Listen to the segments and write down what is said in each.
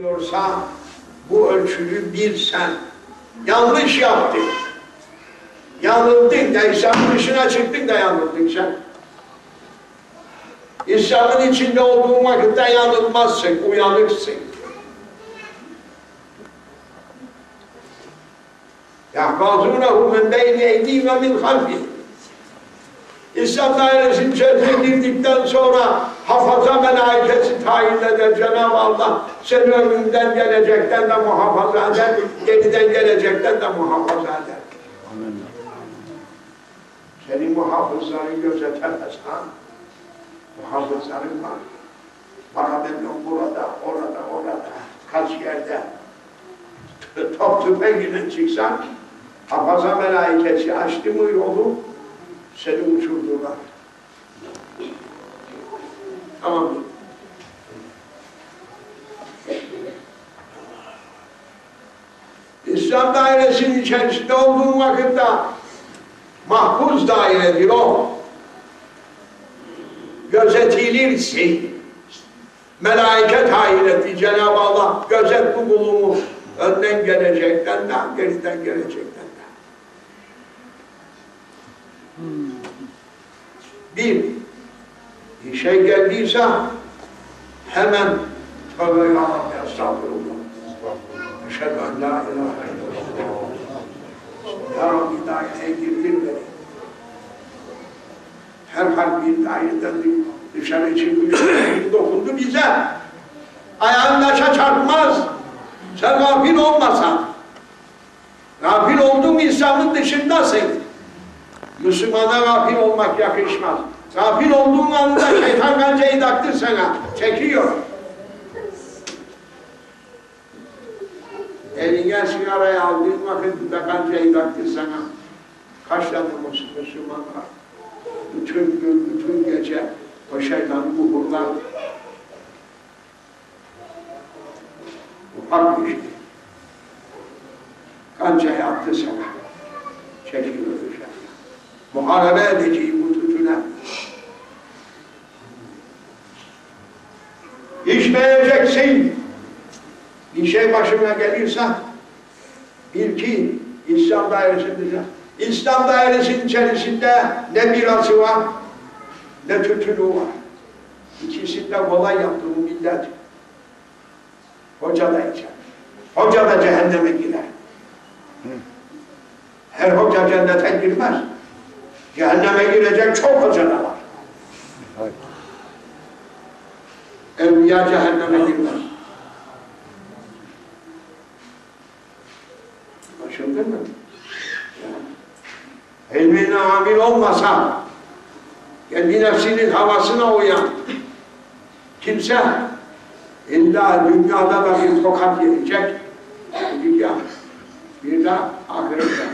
diyorsa bu ölçüyü bir sen yanlış yaptın. Yanıldın da İslam'ın dışına çıktın da yanıldın sen. İslam'ın içinde olduğun vakitte yanılmazsın, uyanıksın. يَحْفَظُونَهُ مِنْ بَيْنِ اَيْدِيهِمْ وَمِنْ خَلْفِهِمْ İslam dairesinin içerisine girdikten sonra hafaza melaikesi tayin eder Cenab-ı Allah. Seni önünden gelecekten de muhafaza eder, geriden gelecekten de muhafaza eder. Senin muhafızların gözetemez ha. Muhafızların var. Paramenyon burada, orada, orada, kaç yerde. Top tüfeğiyle çıksan, hafaza melaikesi açtı mı yolu, seni uçurdular. Tamam mı? İslam dairesinin içerisinde olduğun vakitte mahpus dairedir o. Gözetilirsin. Melaike tayin etti Cenab-ı Allah. Gözet bu bulunur. Önden gelecekten de, geriden gelecekten de. Bir, bir şey geldiyse hemen tövbe ya Rabbi estağfurullah. Eşhedü en la ilahe. Ya Rabbi daireye girdin beni. Herhal bir daireden dışarı çıkmış, dokundu bize. Ayağın taşa çarpmaz. Sen gafil olmasan. Gafil olduğun İslam'ın dışındasın. Müslümana gafil olmak yakışmaz. Gafil olduğun anda şeytan kancayı taktır sana. Çekiyor. Eline sigarayı aldığın vakitte kancayı taktır sana. Kaç tane Müslüman var. Bütün gün, bütün gece o şeytanı buhurlar. Ufak bir şey. Kancayı attı sana. Çekiyor dışarı. Muharebe edeceği bu tütüne. İçmeyeceksin. Bir şey başına gelirse bir ki İslam dairesinde İslam dairesinin içerisinde ne mirası var ne tütünü var. İkisinde kolay yaptı bu millet. Hoca da içer. Hoca da cehenneme girer. Her hoca cennete girmez. Cehenneme girecek çok hoca da var. Evliya cehenneme girmez. Olmasa, kendi nefsinin havasına uyan kimse illa dünyada da bir tokat yiyecek, dünya, bir de ahirette.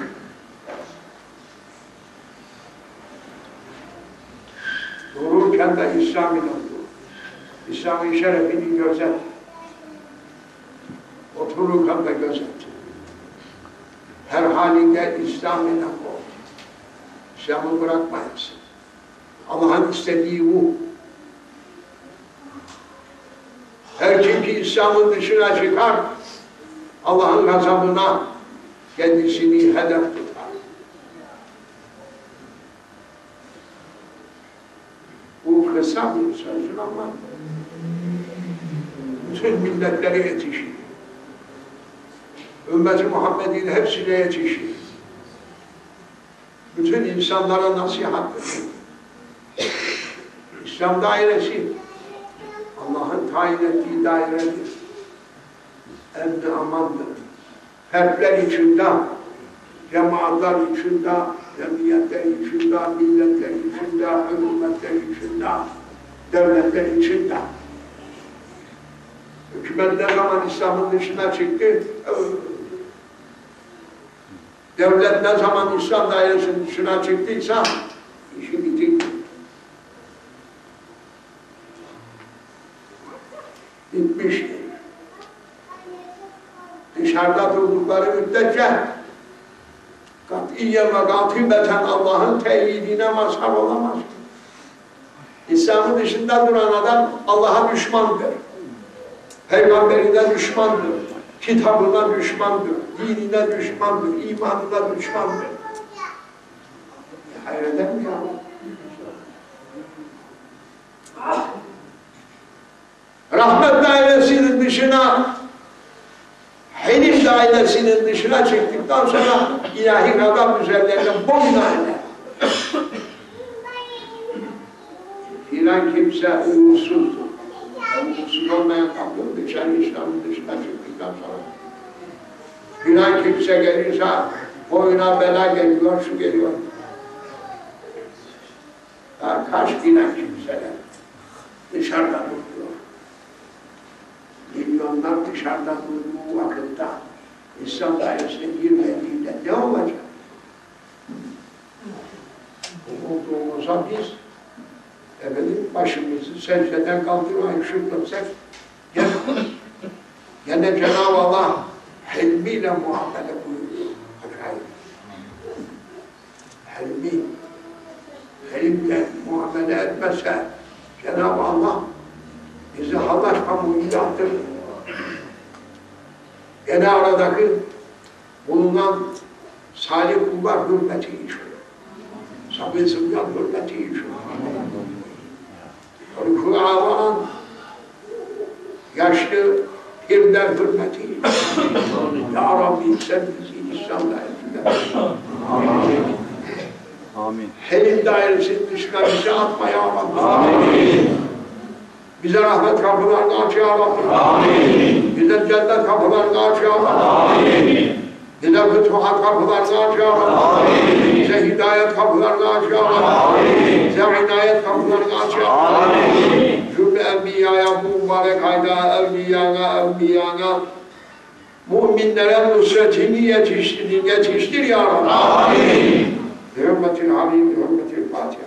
Dururken de İslam'ın oldu. İslam'ın şerefini gözet. Otururken de gözet. Her halinde İslam'ın ol. İslam'ı bırakmayasın. Allah'ın istediği bu. Her kim ki İslam'ın dışına çıkar, Allah'ın gazabına kendisini hedef tutar. Bu kısa bir sözdür ama bütün milletlere yetişir. Ümmeti Muhammed'in hepsine yetişir. Bütün insanlara nasihattir. İslam dairesi Allah'ın tayin ettiği dairedir. Emni amandır. Fertler içinde, cemaatler içinde, cemiyetler içinde, milletler içinde, hükümetler içinde, devletler içinde. Hükümet ne zaman İslam'ın dışına çıktı, devlet ne zaman İslam dairesinin dışına çıktıysa, işi bitti. Bitmiş. Dışarıda durdukları müddetçe katiyen ve katibeten Allah'ın teyidine mazhar olamaz. İslam'ın dışında duran adam Allah'a düşmandır. Peygamberine düşmandır, kitabına düşmandır, dinine düşmandır, imanına düşmandır. Hayır eder mi ya? Rahmet dairesinin dışına, Helim dairesinin dışına çıktıktan sonra ilahi adam üzerlerine boyun eder. Filan kimse uğursuzdur. Uğursuz olmayan kapının dışarı İslam'ın dışına çıktıktan sonra. Filan kimse gelirse boyuna bela geliyor, şu geliyor. Daha kaç filan kimseler dışarıda duruyor. Milyonlar dışarıda durduğu vakitte İslam dairesine girmediğinde ne olacak? Umutluğumuza biz efendim başımızı secdeden kaldırmayı şükürsek gene, gene Cenab-ı Allah helmiyle muamele buyuruyor. Acayip. Helmi elimle muamele etmezse Cenab-ı Allah bizi hallaç pamuğuyla attırır. Gene aradaki bulunan salih kullar hürmeti işiyor. Sabi zımyan hürmeti işiyor. Rükû avan yaşlı pirler hürmeti işiyor. Ya Rabbi sen bizi İslam'la etkiler. Amin. Helim dairesinin dışına bizi atma ya Rabbi. Amin. Bize rahmet kapılarını aç ya Rabbi. Amin. Bize cennet kapılarını aç ya Rabbi. Amin. Bize fütuhat kapılarını aç ya Rabbi. Amin. Bize hidayet kapılarını aç ya Rabbi. Amin. Bize inayet kapılarını aç ya Rabbi. Amin. Cümle enbiyaya, bu mübarek ayda, evliyana, evliyana, müminlere nusretini yetiştir, yetiştir ya Rabbi. Amin. Bi hürmetil alim, bi hürmetil Fatiha.